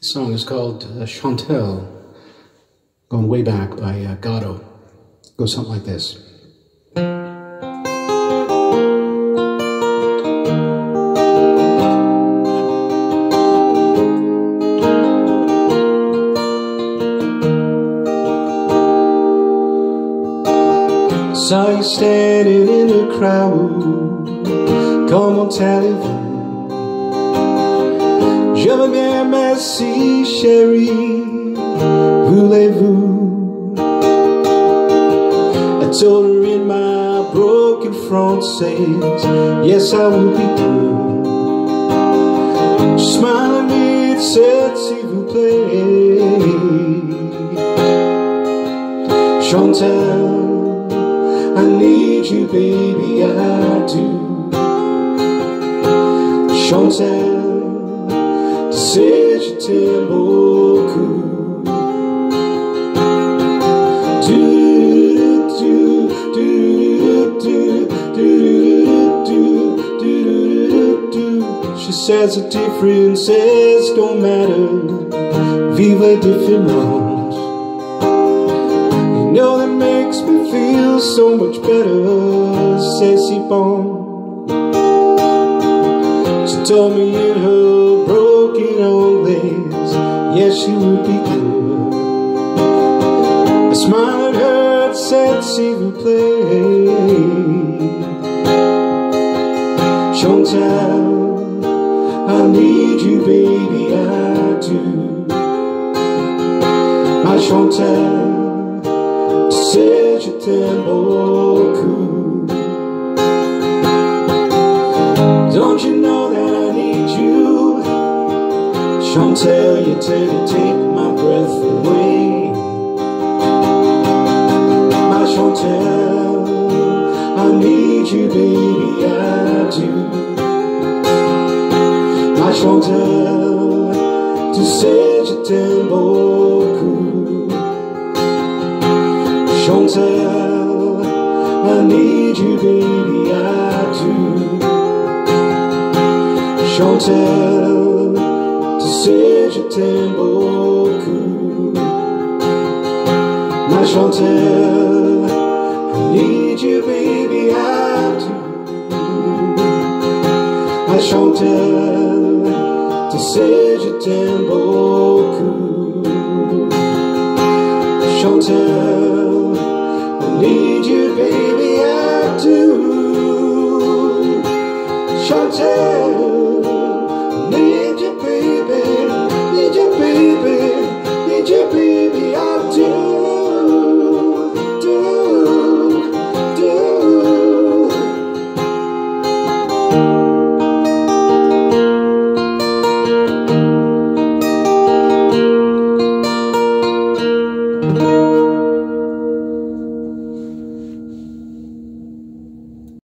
This song is called uh, Chantal, going way back by uh, Goddo. Goes something like this. Saw you standing in the crowd, come on telephone. Je bien, merci chérie, voulez-vous? I told her in my broken français, yes I will be good. She smiled at me and said, s'il vous plaît, Chantal, I need you baby, I do. Chantal, sais, je t'aime beaucoup. She says the differences don't matter. Vive a different. You know that makes me feel so much better. C'est si bon. She told me in her said, s'il vous. Chantal, I need you, baby, I do. My tu sais, je t'aime beaucoup. Don't you know that I need you? Chantal, you to take my breath away. My Chantal, I need you, baby, I do. Ma Chantal, tu sais, je t'aime beaucoup. Chantal, I need you, baby, I do. Chantal, tu sais, je t'aime beaucoup. I need you, baby, I do. Ma Chantal, tu sais, je t'aime beaucoup. Chantal, I need you, baby, I do. Chantal.